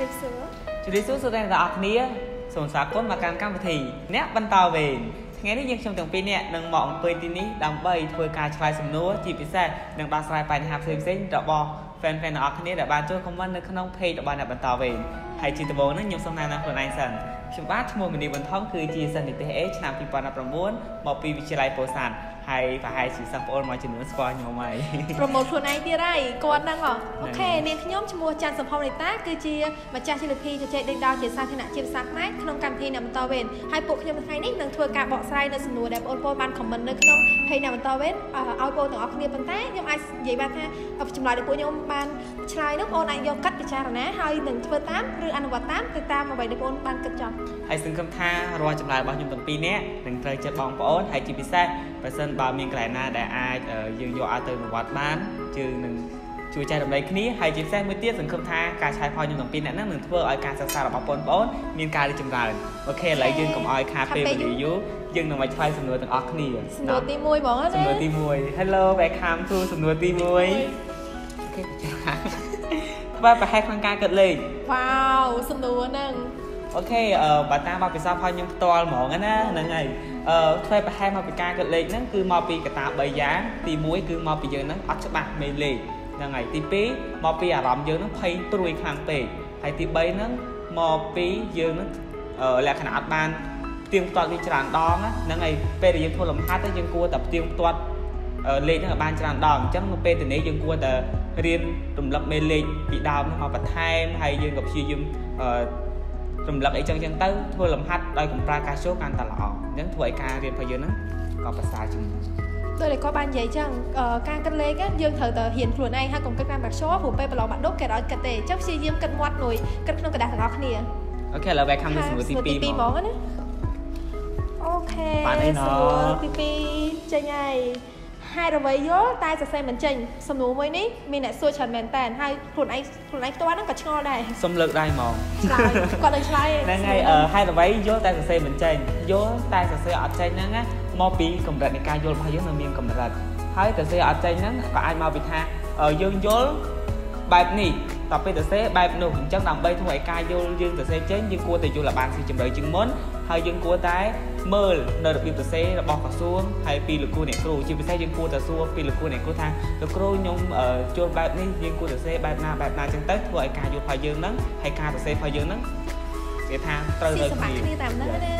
រាបសួរជម្រាបសួរសូមតែអ្នកទាំងអស់គ្នាសូមស្វាគមន៍មកកាន់កម្មវិធីអ្នកបន្តវេនថ្ងៃនេះយើងខ្ញុំទាំងពីរនាក់នឹងមកអង្គុយទីនេះដើម្បីធ្វើការឆ្លើយសំណួរជាពិសេសនឹងដោះស្រាយបញ្ហាផ្សេងៗរបស់ fan fan ទាំងអស់គ្នាដែលបានចូល comment នៅក្នុង page របស់អ្នកបន្តវេនហើយជាដំបូងនេះខ្ញុំសូមណែនាំខ្លួនឯងសិនខ្ញុំបាទឈ្មោះមនីបន្ថងគឺជាសិស្សនិទេស A ឆ្នាំ2019មកពីវិទ្យាល័យពោធិ៍សាត់ ហើយប្រហែលជាសិស្សប្អូនមួយចំនួនស្គាល់ខ្ញុំហើយប្រម៉ូទខ្លួនឯងទៀតហើយគាត់ហ្នឹងហ៎ហ្នឹងអូខេនាងខ្ញុំឈ្មោះច័ន្ទសំផមនីតាគឺជាម្ចាស់ជលធីជជែកដេញដោលជាសាធារណៈជាភាសាខ្មែរក្នុងកម្មវិធីអ្នកបន្តវេនហើយពួកខ្ញុំថ្ងៃនេះនឹងធ្វើការបកស្រាយនៅសំណួរដែលបងប្អូនបានខមមិននៅក្នុង page អ្នកបន្តវេនអឺឲ្យបងទាំងអស់គ្នាប៉ុន្តែខ្ញុំអាចនិយាយបានថាចម្លើយដែលពួកខ្ញុំបានឆ្លើយនោះបងអាចយកកាត់ពិចារណាហើយនឹងធ្វើតាមឬអនុវត្តតាមទៅតាមអ្វីដែលបងបានគិតចង់ហើយសង្ឃឹមថារាល់ចម្លើយរបស់ខ្ញុំទាំងពីរនាក់នឹងត្រូវចិត្តបងប្អូនហើយជាពិសេសបើសិនបើមានកន្លែងណាដែលអាចអឺយើងយកឲ្យទៅអនុវត្តបានយើងនឹងជួយចែករំលែកគ្នាហើយជាពិសេសមួយទៀតសង្ឃឹមថាការឆ្លើយផលខ្ញុំទាំងពីរនាក់ហ្នឹងនឹងធ្វើឲ្យការសិក្សារបស់បងប្អូនមានការរីកចម្រើនអូខេឥឡូវយើងកុំឲ្យខាតពេលវេលាយូរយើងនឹងមកឆ្លើយសំណួរទាំងអស់គ្នាសំណួរទី1ហ្មងណាសំណួរទី1 Hello welcome to សំណួរទី1អូខេធ្វើប្រហែលក្នុងការគិតលេខវ៉ាវសំណួរហ្នឹងអូខេអឺបើតាមបទពិសោធន៍ផងខ្ញុំផ្ទាល់ហ្មងណាហ្នឹងហើយ អឺធ្វើប្រហែលមកពីការគិតលេខហ្នឹងគឺមកពីកត្តា3យ៉ាងទី1គឺមកពីយើងហ្នឹងអត់ច្បាស់មេលេខហ្នឹងហើយទី2មកពីអារម្មណ៍យើងហ្នឹងភ័យព្រួយខ្លាំងពេកហើយទី3ហ្នឹងមកពីយើងហ្នឹងអឺលក្ខណៈអត់បានផ្ទៀងផ្ទាត់វាច្រើនដងណាហ្នឹងហើយពេលដែលយើងធ្វើលំហាត់ទៅយើងគួរតែផ្ទៀងផ្ទាត់អឺលេខហ្នឹងឲ្យបានច្រើនដងអញ្ចឹងនៅពេលទៅនេះយើងគួរតែរៀនរំលឹកមេលេខពីដើមហ្នឹងមកបន្ថែមហើយយើងក៏ព្យាយាមអឺ រំលឹកអីចឹងចឹងទៅធ្វើលំហាត់ដោយកំប្រើការចូលកាន់តែល្អអញ្ចឹងធ្វើឲ្យការរៀនរបស់យើងហ្នឹងក៏ប្រសើរជាងមុនដូចដែលគាត់បាននិយាយចឹងអឺការគិតលេខណាយើងត្រូវតែហ៊ានខ្លួនឯងហើយកុំគិតតាមបាក់ឈរព្រោះពេលប្រឡងបាក់ឌុបគេអត់ឲ្យគិតទេអញ្ចឹងព្យាយាមគិតមាត់នួយគិតក្នុងក្រដាស់ទាំងអស់គ្នាអូខេឥឡូវ welcome ទៅសំណួរទីទី2 2ហ្ហ្មមងងណាអូខេបានអីណ៎សំណួរទី2ចេញហើយ ហេតុអ្វីយល់តែសរសេរមិនចេញសំណួរមួយនេះមានអ្នកសួរច្រើនមែនតើហើយខ្លួនឯងខ្លួនឯងផ្ទាល់ហ្នឹងក៏ឆ្ងល់ដែរសុំលើកដៃហ្មងឆ្លើយគាត់នឹងឆ្លើយហ្នឹងហើយអឺហេតុអ្វីយល់តែសរសេរមិនចេញយល់តែសរសេរអត់ចេញហ្នឹងណាមកពីកម្រិតនៃការយល់របស់យើងនៅមានកម្រិតហើយសរសេរអត់ចេញហ្នឹងក៏អាចមកពីថាអឺយើងយល់បែបនេះតទៅពេលសរសេរបែបនោះអញ្ចឹងដើម្បីធ្វើឲ្យការយល់យើងសរសេរចេញយើងគួរតែយល់ឲ្យបានស៊ីជម្រៅជាងមុន ហើយយើងគួរតែមើលនៅរបៀបសរសេររបស់ក្រសួងហើយពីលោកគ្រូអ្នកគ្រូជាពិសេសយើងគួរតែសួរពីលោកគ្រូអ្នកគ្រូថាលោកគ្រូខ្ញុំអឺយល់បែបនេះយើងគួរសរសេរបែបណាបែបណាអញ្ចឹងទៅធ្វើឲ្យការយល់របស់យើងហ្នឹងហើយការសរសេររបស់យើងហ្នឹងគេថាត្រូវស៊ីត្រូវសម្បត្តិគ្នាគ្នាតាមហ្នឹងណា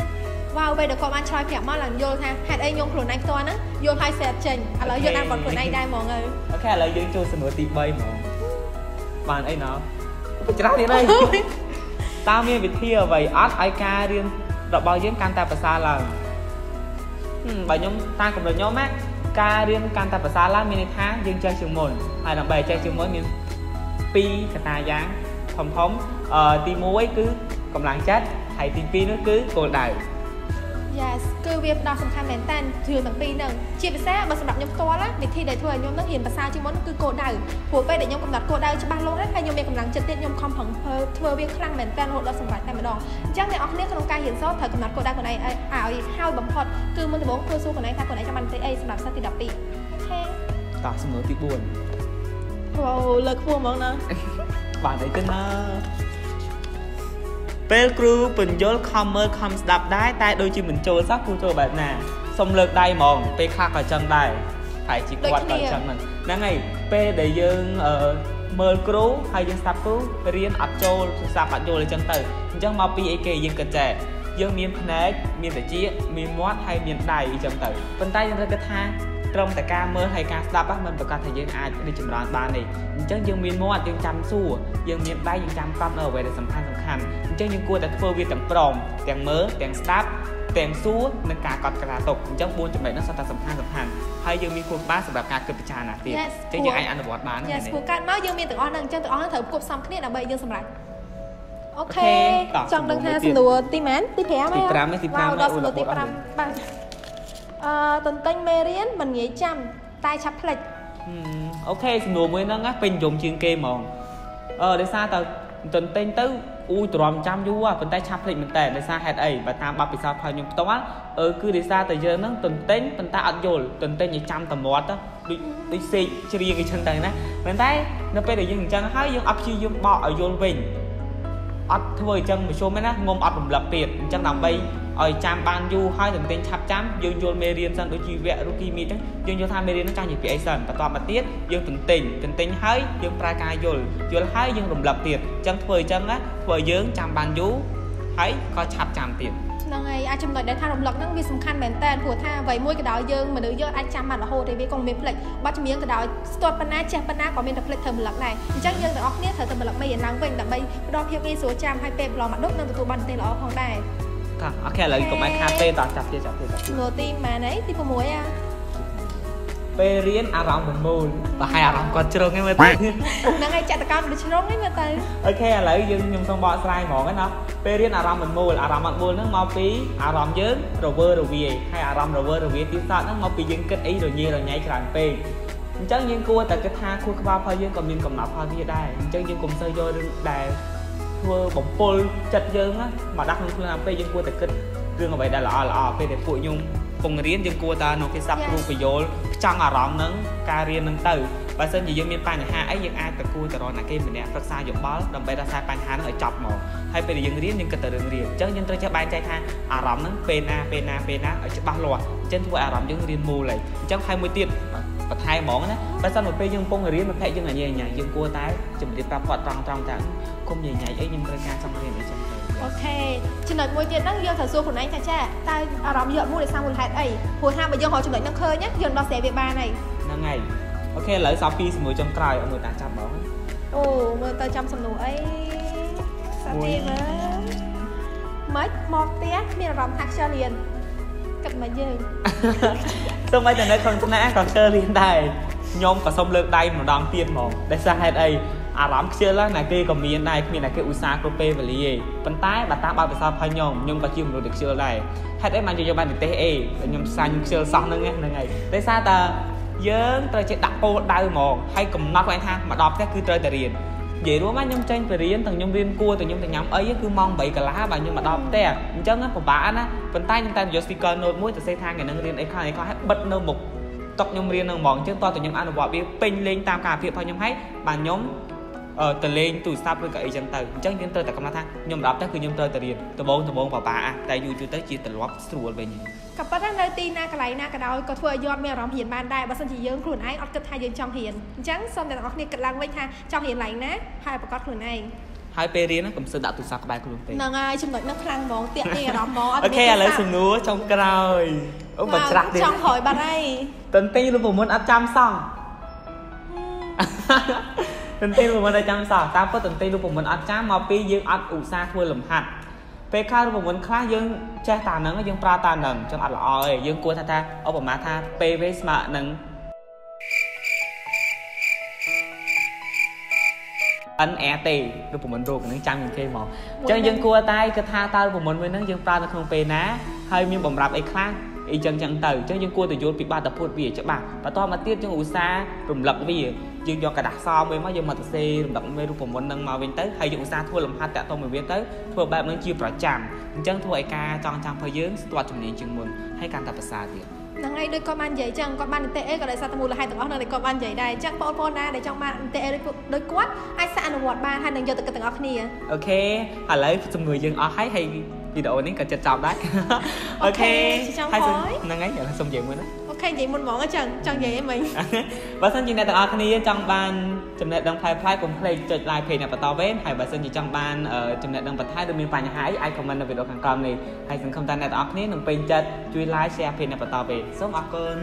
វ៉ាវពេលដែលគាត់បានឆ្លើយប្រាប់មកឡើងយល់ថាហេតុអីខ្ញុំខ្លួនឯងផ្ទាល់ហ្នឹងយល់ហើយសេអត់ចេញឥឡូវយកតាមគាត់ខ្លួនឯងដែរហ្មងហើយអូខេឥឡូវយើងចូលសំណួរទី3ហ្មងបានអីណោះច្រើនទៀតហើយតើមានវិធីអ្វីអត់ឲ្យការរៀន របស់យើងកាន់តែប្រសើរឡើងហឹមបើខ្ញុំតាមកម្រិតខ្ញុំណាការរៀនកាន់តែប្រសើរឡើងមានន័យថាយើងចេះជាងមុនហើយដើម្បីឲ្យចេះជាងមុនមានពីរកត្តាយ៉ាងធំធំអឺទី1គឺកម្លាំងចិត្តហើយទី2នោះគឺគោលដៅ Yes គឺវាផ្ដោតសំខាន់មែនតើរឿងទាំងពីរហ្នឹងជាពិសេសបើសម្រាប់ខ្ញុំផ្ទាល់ណាវិធីដែលធ្វើឲ្យខ្ញុំហ្នឹងរៀនភាសាជាងមុនគឺគោលដៅព្រោះពេលដែលខ្ញុំកំណត់គោលដៅច្បាស់លាស់ហើយហើយខ្ញុំមានកម្លាំងចិត្តទៀតខ្ញុំខំប្រឹងធ្វើធ្វើវាខ្លាំងមែនតើរហូតដល់សម្រេចតែម្ដងអញ្ចឹងអ្នកនរគ្នាក្នុងការរៀនសូត្រត្រូវកំណត់គោលដៅខ្លួនឯងឲ្យឲ្យហើយបំផុតគឺមុនដំបូងធ្វើសួរខ្លួនឯងថាខ្លួនឯងចង់បានទីអីសម្រាប់សិស្សទី12អូខេតោះសំណួរទី4វ៉ាវលើកខ្ពស់ហ្មងណាបានអីទៅណា ពេលគ្រូបញ្យល់ខំមើលខំស្ដាប់ដែរតែដូចជាមិនចូលសោះគ្រូចូលបែបណាសុំលើកដៃហ្មងពេលខ្លះក៏ចឹងដែរហើយជាគាត់ក៏ចឹងហ្នឹងហ្នឹងហើយពេលដែលយើងអឺមើលគ្រូហើយយើងស្ដាប់គ្រូរៀនអត់ចូលស្ដាប់អត់យល់អញ្ចឹងទៅអញ្ចឹងមកពីអីគេយើងគិតចេះយើងមានភ្នែកមានត្រចៀកមានមាត់ហើយមានដៃអញ្ចឹងទៅប៉ុន្តែយើងត្រូវគិតថា ត្រឹមតែការមើលហើយការស្ដាប់ហ្នឹងมันប្រកាសថាយើងអាចរីកចម្រើនបានទេអញ្ចឹងយើងមានមាត់យើងចាំសួរយើងមានដៃយើងចាំកត់នៅអ្វីដែលសំខាន់សំខាន់អញ្ចឹងយើងគួរតែធ្វើវាទាំងព្រមទាំងមើលទាំងស្ដាប់ទាំងសួរនិងការកត់ក្រាទុកអញ្ចឹង4ចំណុចហ្នឹងសុទ្ធតែសំខាន់សំខាន់ហើយយើងមានគោលការណ៍សម្រាប់ការគិតពិចារណាទៀត Yes អញ្ចឹងយើងអាចអនុវត្តបាន Yes ព្រោះកើតមកយើងមានទាំងអស់ហ្នឹងអញ្ចឹងទាំងអស់ហ្នឹងត្រូវគប់ផ្សំគ្នាដើម្បីឲ្យយើងសម្រេចអូខេអូខេតោះចង់ដឹងថាសំសំណួណួររទីម៉ែនទី5ហើយទី5ទេទី5វ៉ាវដល់សំណួរទីអូរ៉ូបូតអស់5បាទ អឺតន្ទិញមេរៀនមិនងាយចាំតែឆាប់ភ្លេចហឹមអូខេសំណួរមួយហ្នឹងណាពេញនិយមជាងគេហ្មងអឺដោយសារតែទន្ទិញទៅអ៊ូទ្រាំចាំយូរហ่ะប៉ុន្តែឆាប់ភ្លេចមែនតើដោយសារហេតុអីបើតាមបទពិសោធន៍ផលខ្ញុំផ្ទាល់អឺគឺដោយសារតែយើងហ្នឹងទន្ទិញប៉ុន្តែអត់យល់ទន្ទិញឲ្យចាំតែមាត់ទៅដូចដូចសេកច្រៀងអីចឹងទៅណាប៉ុន្តែនៅពេលដែលយើងអញ្ចឹងហើយយើងអត់ព្យាយាមបកឲ្យយល់វិញអត់ធ្វើអញ្ចឹងមធ្យមទេណាងុំអត់រំលឹកទៀតអញ្ចឹងដើម្បី ឲ្យចាំបានយូរហើយទន្ទិញឆាប់ចាំយើងយល់មេរៀនសិនដូចជីវៈរូគីមីហ្នឹងយើងយល់ថាមេរៀនហ្នឹងចាស់និយាយពីអីសិនបន្ទាប់មកទៀតយើងទន្ទិញទន្ទិញហើយយើងប្រើការយល់យល់ហើយយើងរំលឹកទៀតអញ្ចឹងធ្វើអញ្ចឹងណាធ្វើឲ្យយើងចាំបានយូរហើយក៏ឆាប់ចាំទៀតហ្នឹងហើយអាចចំណុចដែលថារំលឹកហ្នឹងវាសំខាន់មែនតើព្រោះថាអ្វីមួយក៏ដោយយើងមនុស្សយើងអាចចាំបានរហូតទេវាក៏មានផ្លេចបាត់ជំនាញក៏ដោយស្ទាត់ប៉ុណ្ណាចេះប៉ុណ្ណាក៏មានតែផ្លេចធ្វើរំលឹកដែរអញ្ចឹងយើងទាំងអស់គ្នាត្រូវតែរំលឹកមេរៀនឡើងវិញដើម្បីផ្ដល់ភាពងាយស្រួលចាំហើយពេលប្រឡងមកដុកនឹងទទួលបានទេល្អផងដែរ ថាអូខេឥឡូវកុំឲ្យខាតពេលតោះចាប់ទៀតចាប់ទៀតចាប់ទៀតទីម៉ានអីទី6អាពេលរៀនអារម្មណ៍មូលប្រហែលអារម្មណ៍គាត់ជ្រុងហ្នឹងមើលទៅហ្នឹងហើយចតកម្មដូចជ្រុងហ្នឹងមើលទៅអូខេឥឡូវយើងខ្ញុំសូមបកស្រាយហ្មងណាពេលរៀនអារម្មណ៍មូលអារម្មណ៍មូលហ្នឹងមកពីអារម្មណ៍យើងរវើរវាយហើយអារម្មណ៍រវើរវាយទីសតហ្នឹងមកពីយើងគិតអីរញ៉េរញ៉ៃច្រើនពេកអញ្ចឹងយើងគួរតែគិតថាខួរក្បាលផលយើងក៏មានកំណត់ផលវាដែរអញ្ចឹងយើងកុំសូវយករឿងដែល ធ្វើបំពល់ចិត្តយើងមកដាក់ក្នុងខ្លួនអាពេលយើងគួរតែគិតរឿងអ្វីដែលល្អល្អពេលដែលពួកខ្ញុំពងរៀនយើងគួរតែនៅគេសាប់គ្រូបញ្យលចង់អារម្មណ៍នឹងការរៀននឹងទៅបើសិនជាយើងមានបញ្ហាអីយើងអាចទៅគួរទៅរកអ្នកគេម្នាក់ប្រឹក្សាយោបល់ដើម្បីដោះស្រាយបញ្ហានឹងឲ្យចប់មកហើយពេលដែលយើងរៀនយើងគិតតែរឿងរៀនអញ្ចឹងយើងត្រូវចេះបែងចែកថាអារម្មណ៍នឹងពេលណាពេលណាពេលណាឲ្យច្បាស់លាស់អញ្ចឹងធ្វើអារម្មណ៍យើងរៀនមូលហើយអញ្ចឹងហើយមួយទៀត បន្ថែមហ្មងណាបើសិនមកពេលយើងកំពុងរៀនមកភ័ក្រយើងញ៉ៃញ៉ៃយើងគួរតែជំរាបប្រាប់គាត់ត្រង់ត្រង់ថាគុំញ៉ៃញ៉ៃអីខ្ញុំត្រូវការចង់រៀនអីចឹងទៅអូខេចំណុចមួយទៀតហ្នឹងយើងត្រូវសួរខ្លួនឯងថាចាតើអារម្មណ៍យកមួយដោយសារមូលហេតុអីព្រោះថាបើយើងរកចំណុចហ្នឹងឃើញយើងដោះស្រាយវាបានហើយហ្នឹងហើយអូខេឥឡូវសល់ពីសំណួរចុងក្រោយឲ្យមើលតាចាប់បងអូមើលទៅចាំសំណួរអីសាទីមើលមិនមកផ្ទះមានអារម្មណ៍ថាខ្ជិលរៀនគិតមកយើង សូម្បីតែនៅក្នុងថ្នាក់ក៏ខ្ជិលរៀនដែរខ្ញុំក៏សូមលើកដៃម្ដងទៀតហ្មងដោយសារហេតុអីអារម្មណ៍ខ្ជិលណាគេក៏មានដែរគ្មានតែគេឧស្សាហ៍គ្រប់ពេលវេលាទេប៉ុន្តែបើតាមបទពិសោធន៍របស់ខ្ញុំខ្ញុំក៏ជាមនុស្សដែលខ្ជិលដែរហេតុអីបានយកបាននិទេសអេខ្ញុំសាញ់ខ្ជិលសោះហ្នឹងហ្នឹងហើយដោយសារតែយើងត្រូវចេះដាក់ពោលដៅហ្មងហើយកំណត់ខ្លួនថាមកដល់ផ្ទះគឺត្រូវតែរៀន និយាយរួមខ្ញុំចេញទៅរៀនទាំងខ្ញុំរៀនគួរទាំងខ្ញុំទៅញ៉ាំអីគឺម៉ោង8កន្លះបាទខ្ញុំមកដល់ផ្ទះអញ្ចឹងពិបាកណាប៉ុន្តែខ្ញុំតែយក sticker note មួយទៅសេថាថ្ងៃហ្នឹងរៀនអីខ្លះអីខ្លះហើយបិទនៅមុខតុកខ្ញុំរៀននឹងហ្មងអញ្ចឹងតោះតែខ្ញុំអនុវត្តវាពេញលេងតាមការអភិបរបស់ខ្ញុំហើយបាទខ្ញុំ ទៅលេងទូរស័ព្ទឬក៏អីចឹងទៅអញ្ចឹងយើងត្រូវតែកំណត់ថាខ្ញុំរាប់ទៅគឺខ្ញុំត្រូវតែរៀនដំបងដំបងបបាតែយូរយូរទៅជាទម្លាប់ស្រួលវិញក៏ប៉ុន្តែនៅទីណាកន្លែងណាក៏ដោយក៏ធ្វើឲ្យយត់មានអារម្មណ៍រៀនបានដែរបើមិនជាយើងខ្លួនឯងអត់គិតថាយើងចង់រៀនអញ្ចឹងសូមអ្នកទាំងអស់គ្នាគិតឡើងវិញថាចង់រៀនឡើងណាហើយប្រកាសខ្លួនឯងហើយពេលរៀនហ្នឹងកុំសឹកដាក់ទូរស័ព្ទក្បែរខ្លួនពេកហ្នឹងហើយចំណុចហ្នឹងខ្លាំងហ្មងតាក់ទាញអារម្មណ៍ហ្មងអត់អូខេឥឡូវសំណួរចុងក្រោយអូបើច្រាស់ទៀតចង់ក្រោយបាត់ហើយតន្ទិញរូបមន្តអត់ចាំសង ទន្ទិញរូបមន្តអត់ចាំសោះតាមពិតទន្ទិញរូបមន្តអត់ចាំមកពីយើងអត់ឧស្សាហ៍ធ្វើលំហាត់ពេលខ្លះរូបមន្តខ្លះយើងចេះតាហ្នឹងយើងប្រើតាហ្នឹងអញ្ចឹងអត់ល្អទេយើងគួរថាថាឧបមាថាពេលវេស្មើនឹងអិនអែទេរូបមន្តរោគហ្នឹងចាំជាងគេមកអញ្ចឹងយើងគួរតែគិតថាតើរូបមន្តមួយហ្នឹងយើងប្រើនៅក្នុងពេលណាហើយមានបំរាប់អីខ្លះ អីចឹងចឹងទៅអញ្ចឹងយើងគួរតែយល់ពីបាតុភូតវាច្បាស់បន្តមកទៀតយើងឧស្សាហ៍រំលឹកវាយើងយកกระดาษសមួយមកយើងមកសរសេររំលឹកមេរូបមន្តនឹងមកវិញទៅហើយយើងឧស្សាហ៍ធ្វើលំហាត់តាក់ទងមួយវាទៅធ្វើបែបនឹងជាប្រចាំអញ្ចឹងធ្វើឲ្យការចងចាំរបស់យើងស្ទាត់ជំនាញជាងមុនហើយកាន់តែប្រសើរទៀតហ្នឹងហើយដូចគាត់បាននិយាយចឹងគាត់បាននីតិអេក៏ដោយសារតែមូលហេតុទាំងអស់នៅគាត់បាននិយាយដែរអញ្ចឹងបងប្អូនណាដែលចង់បាននីតិអេដូចដូចគាត់អាចសាកអនុវត្តបានហើយនឹងយកទៅគិតទាំងអស់គ្នាអូខេឥឡូវជំនួយយើងអស់ហើយហើយ វីដេអូនេះក៏ចិត្តចប់ដែរ okay ហើយហ្នឹងហើយឥឡូវសុំនិយាយមួយណា okay និយាយមុនហ្មងអញ្ចឹងចង់និយាយអីមិញបើសិនជាអ្នកទាំងអស់គ្នាចង់បានចំណេះដឹងប្លែកប្លែកកុំភ្លេចចុច like page អ្នកបន្តវេនហើយបើសិនជាចង់បានចំណេះដឹងបន្ថែមឬមានបញ្ហាអីអាច comment នៅវីដេអូខាងក្រោមនេះហើយសង្ឃឹមថាអ្នកទាំងអស់គ្នានឹងពេញចិត្តជួយ like share page អ្នកបន្តវេនសូមអរគុណ